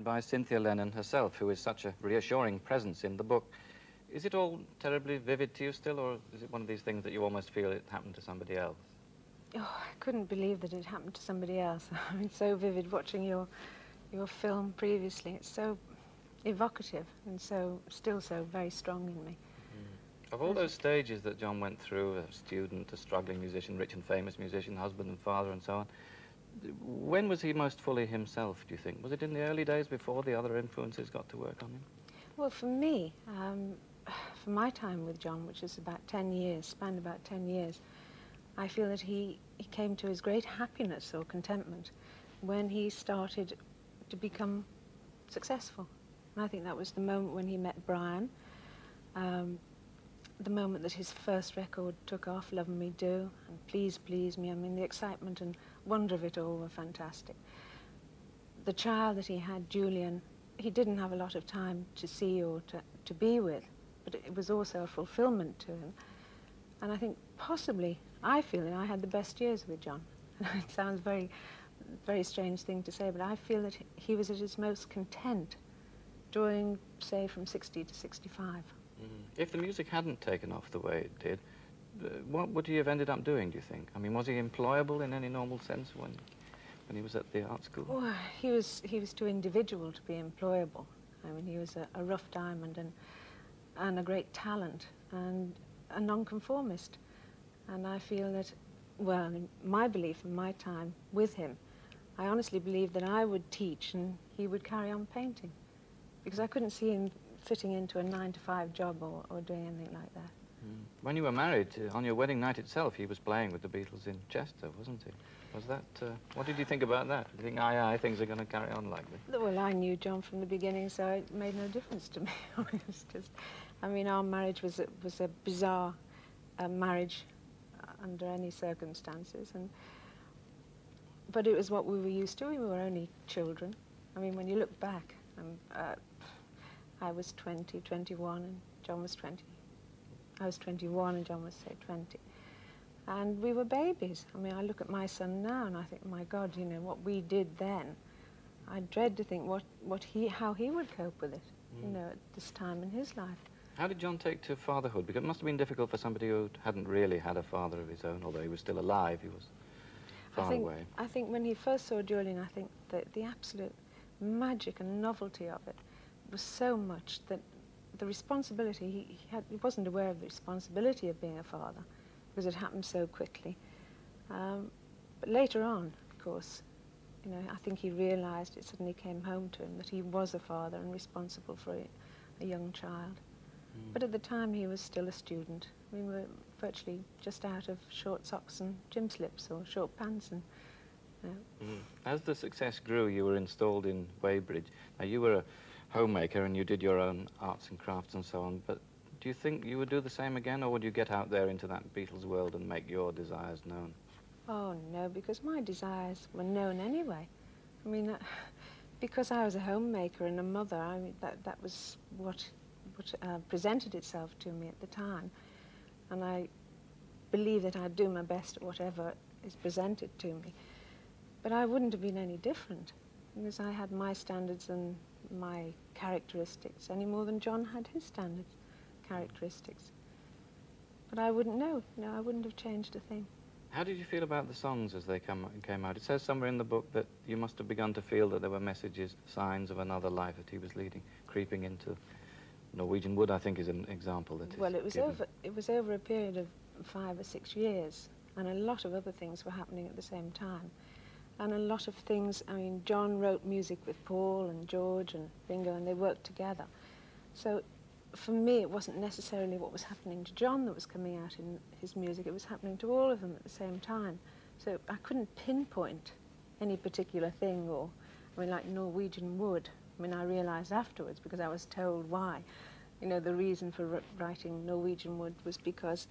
by Cynthia Lennon herself, who is such a reassuring presence in the book. Is it all terribly vivid to you still, or is it one of these things that you almost feel it happened to somebody else? Oh, I couldn't believe that it happened to somebody else. I mean, so vivid watching your, your film previously. It's so evocative and so, still so very strong in me. Mm. Of all those stages that John went through, a student, a struggling musician, rich and famous musician, husband and father and so on, when was he most fully himself, do you think? Was it in the early days before the other influences got to work on him? Well, for me, um, for my time with John, which is about 10 years, spanned about 10 years, I feel that he, he came to his great happiness or contentment when he started to become successful. And I think that was the moment when he met Brian, um, the moment that his first record took off, Love Me Do, and Please Please Me. I mean, the excitement and wonder of it all were fantastic. The child that he had, Julian, he didn't have a lot of time to see or to, to be with, but it was also a fulfillment to him. And I think possibly, I feel that I had the best years with John. it sounds very, very strange thing to say, but I feel that he was at his most content during, say, from 60 to 65. Mm. If the music hadn't taken off the way it did, Uh, what would he have ended up doing, do you think? I mean, was he employable in any normal sense when, when he was at the art school? Well, he was, he was too individual to be employable. I mean, he was a, a rough diamond and, and a great talent and a nonconformist. And I feel that, well, in my belief in my time with him, I honestly believe that I would teach and he would carry on painting. Because I couldn't see him fitting into a nine to five job or, or doing anything like that. When you were married, uh, on your wedding night itself, he was playing with the Beatles in Chester, wasn't he? Was that, uh, what did you think about that? Did you think, aye, aye, things are going to carry on like this? Well, I knew John from the beginning, so it made no difference to me. it was just, I mean, our marriage was a, was a bizarre uh, marriage under any circumstances, and but it was what we were used to. We were only children. I mean, when you look back, um, uh, I was 20, 21, and John was 20. I was 21 and John was, say, 20. And we were babies. I mean, I look at my son now and I think, my God, you know, what we did then, I dread to think what, what he, how he would cope with it, mm. you know, at this time in his life. How did John take to fatherhood? Because it must have been difficult for somebody who hadn't really had a father of his own, although he was still alive, he was far I think, away. I think when he first saw Julian, I think that the absolute magic and novelty of it was so much that the responsibility, he, he, had, he, wasn't aware of the responsibility of being a father because it happened so quickly. Um, but later on, of course, you know, I think he realized it suddenly came home to him that he was a father and responsible for a, a young child. Mm. But at the time, he was still a student. We were virtually just out of short socks and gym slips or short pants and you know. mm. As the success grew, you were installed in Weybridge. Now, you were a homemaker and you did your own arts and crafts and so on, but do you think you would do the same again, or would you get out there into that Beatles world and make your desires known? Oh, no, because my desires were known anyway. I mean, uh, because I was a homemaker and a mother, I mean, that, that was what, what uh, presented itself to me at the time. And I believe that I'd do my best at whatever is presented to me. But I wouldn't have been any different, because I had my standards and my characteristics any more than John had his standards, characteristics. But I wouldn't know. No, I wouldn't have changed a thing. How did you feel about the songs as they come, came out? It says somewhere in the book that you must have begun to feel that there were messages, signs of another life that he was leading, creeping into Norwegian Wood, I think, is an example that Well, it was, given. over, it was over a period of five or six years, and a lot of other things were happening at the same time and a lot of things, I mean, John wrote music with Paul and George and Ringo, and they worked together. So for me, it wasn't necessarily what was happening to John that was coming out in his music. It was happening to all of them at the same time. So I couldn't pinpoint any particular thing or, I mean, like Norwegian Wood. I mean, I realized afterwards because I was told why. You know, the reason for writing Norwegian Wood was because,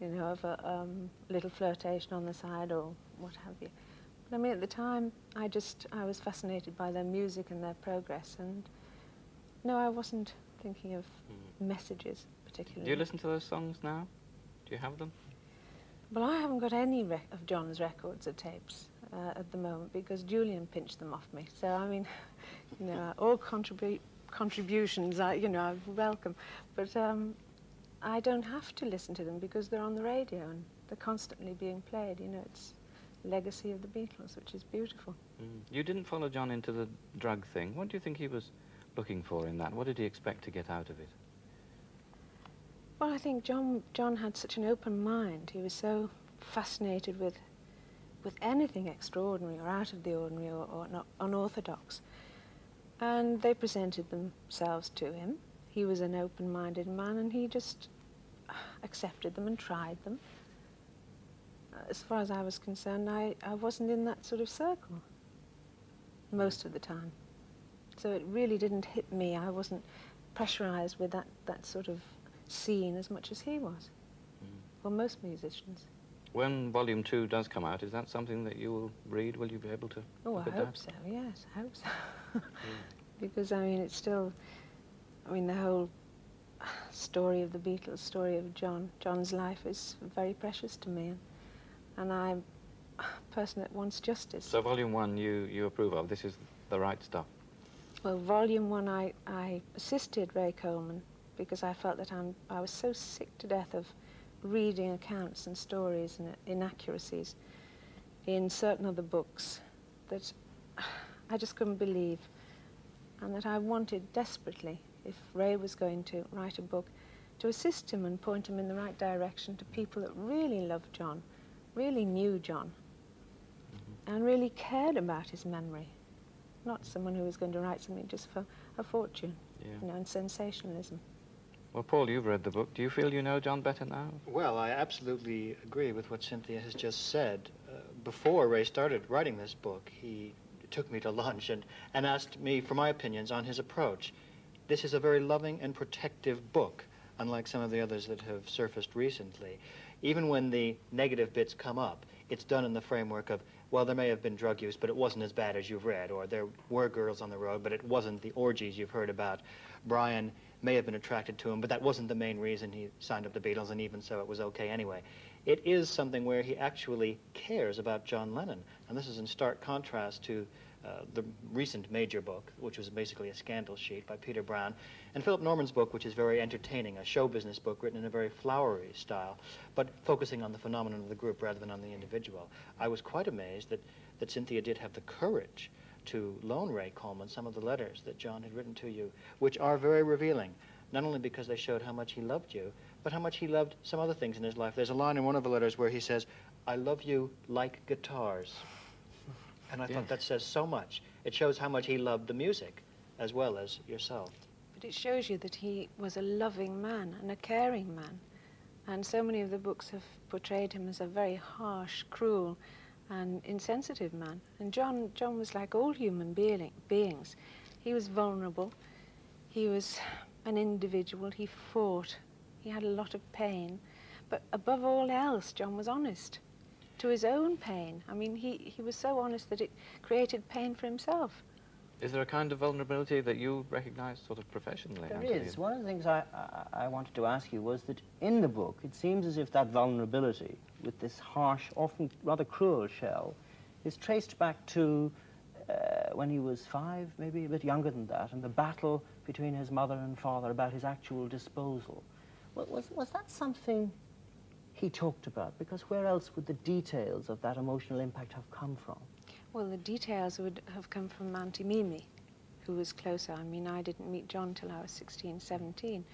you know, of a um, little flirtation on the side or what have you. I mean, at the time, I just, I was fascinated by their music and their progress, and no, I wasn't thinking of mm. messages particularly. Do you listen to those songs now? Do you have them? Well, I haven't got any of John's records or tapes. uh, at the moment because Julian pinched them off me. So, I mean, you know, all contribu contributions, I, you know, are welcome. But um, I don't have to listen to them because they're on the radio and they're constantly being played. You know, it's legacy of the Beatles, which is beautiful. Mm. You didn't follow John into the drug thing. What do you think he was looking for in that? What did he expect to get out of it? Well, I think John, John had such an open mind. He was so fascinated with, with anything extraordinary or out of the ordinary or, or not unorthodox. And they presented themselves to him. He was an open-minded man and he just accepted them and tried them. As far as I was concerned, I, I wasn't in that sort of circle most of the time. So it really didn't hit me. I wasn't pressurized with that, that sort of scene as much as he was, mm. or most musicians. When Volume 2 does come out, is that something that you will read? Will you be able to Oh, I hope that? so, yes, I hope so. yeah. Because, I mean, it's still, I mean, the whole story of the Beatles, story of John, John's life is very precious to me. And, I'm ah, a person that wants justice. So Volume 1 you, you approve of? This is the right stuff? Well, Volume 1 I, I assisted Ray Coleman because I felt that I'm, I was so sick to death of reading accounts and stories and inaccuracies in certain other books that I just couldn't believe and that I wanted desperately, if Ray was going to write a book, to assist him and point him in the right direction to people that really loved John, really knew John, mm -hmm. and really cared about his memory. Not someone who was going to write something just for a fortune, yeah. you know, and sensationalism. Well, Paul, you've read the book. Do you feel you know John better now? Well, I absolutely agree with what Cynthia has just said. Uh, before Ray started writing this book, he took me to lunch and, and asked me for my opinions on his approach. This is a very loving and protective book, unlike some of the others that have surfaced recently. Even when the negative bits come up, it's done in the framework of, well, there may have been drug use, but it wasn't as bad as you've read, or there were girls on the road, but it wasn't the orgies you've heard about. Brian may have been attracted to him, but that wasn't the main reason he signed up the Beatles, and even so, it was okay anyway. It is something where he actually cares about John Lennon, and this is in stark contrast to uh, the recent major book, which was basically a scandal sheet by Peter Brown, and Philip Norman's book, which is very entertaining, a show business book written in a very flowery style, but focusing on the phenomenon of the group rather than on the individual. I was quite amazed that, that Cynthia did have the courage to loan Ray Coleman some of the letters that John had written to you, which are very revealing, not only because they showed how much he loved you, but how much he loved some other things in his life. There's a line in one of the letters where he says, I love you like guitars. And I yes. thought that says so much. It shows how much he loved the music as well as yourself. But it shows you that he was a loving man and a caring man. And so many of the books have portrayed him as a very harsh, cruel, and insensitive man. And John, John was like all human being, beings. He was vulnerable. He was an individual. He fought. He had a lot of pain. But above all else, John was honest to his own pain. I mean, he, he was so honest that it created pain for himself. Is there a kind of vulnerability that you recognize sort of professionally? There is. One of the things I, I, I, wanted to ask you was that in the book, it seems as if that vulnerability with this harsh, often rather cruel shell is traced back to uh, when he was five, maybe a bit younger than that, and the battle between his mother and father about his actual disposal. Was, was that something he talked about? Because where else would the details of that emotional impact have come from? Well, the details would have come from Auntie Mimi, who was closer. I mean, I didn't meet John till I was 16, 17.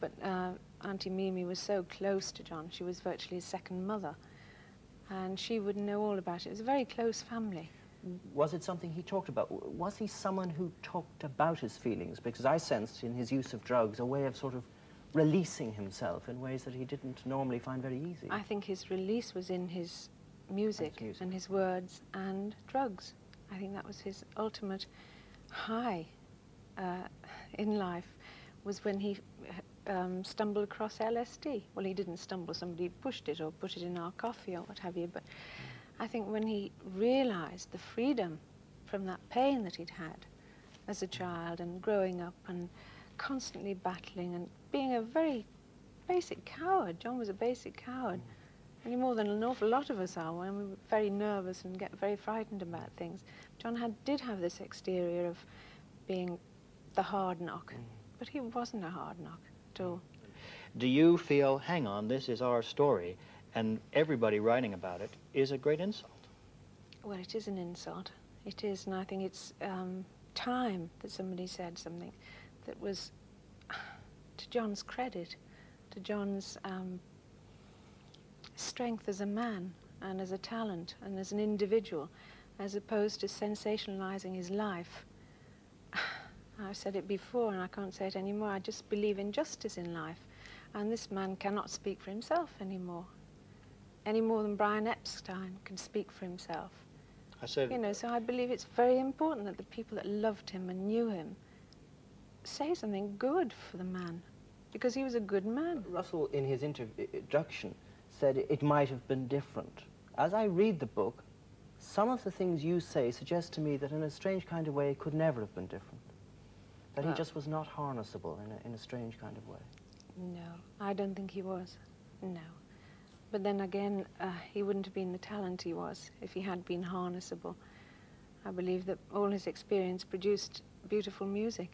But uh, Auntie Mimi was so close to John. She was virtually his second mother. And she would know all about it. It was a very close family. Was it something he talked about? Was he someone who talked about his feelings? Because I sensed in his use of drugs a way of sort of releasing himself in ways that he didn't normally find very easy. I think his release was in his music, his music. and his words and drugs. I think that was his ultimate high uh, in life was when he um, stumbled across LSD. Well, he didn't stumble, somebody pushed it or put it in our coffee or what have you, but I think when he realized the freedom from that pain that he'd had as a child and growing up and constantly battling and being a very basic coward. John was a basic coward. any more than an awful lot of us are when we're very nervous and get very frightened about things. John had, did have this exterior of being the hard knock, Mm. but he wasn't a hard knock at all. Do you feel, hang on, this is our story, and everybody writing about it is a great insult? Well, it is an insult. It is, and I think it's um, time that somebody said something that was to John's credit, to John's um, strength as a man and as a talent and as an individual, as opposed to sensationalizing his life. I've said it before and I can't say it anymore. I just believe in justice in life. And this man cannot speak for himself anymore, any more than Brian Epstein can speak for himself. I said, You know, so I believe it's very important that the people that loved him and knew him say something good for the man, because he was a good man. Russell, in his introduction, said it might have been different. As I read the book, some of the things you say suggest to me that in a strange kind of way it could never have been different. That he just was not harnessable in a, in a strange kind of way. No, I don't think he was. No. But then again, uh, he wouldn't have been the talent he was if he had been harnessable. I believe that all his experience produced beautiful music.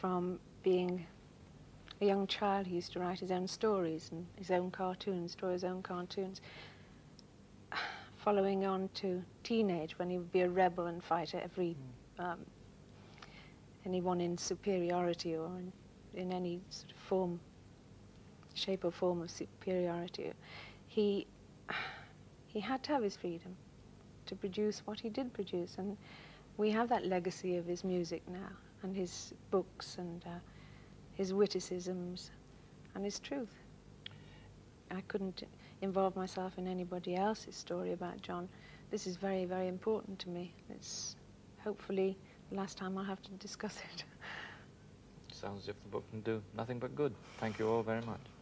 From being a young child, he used to write his own stories and his own cartoons, draw his own cartoons. Following on to teenage, when he would be a rebel and fight every um, anyone in superiority or in, in any sort of form, shape or form of superiority, he he had to have his freedom to produce what he did produce, and we have that legacy of his music now, and his books, and uh, his witticisms, and his truth. I couldn't involve myself in anybody else's story about John. This is very, very important to me. It's hopefully the last time I'll have to discuss it. Sounds as if the book can do nothing but good. Thank you all very much.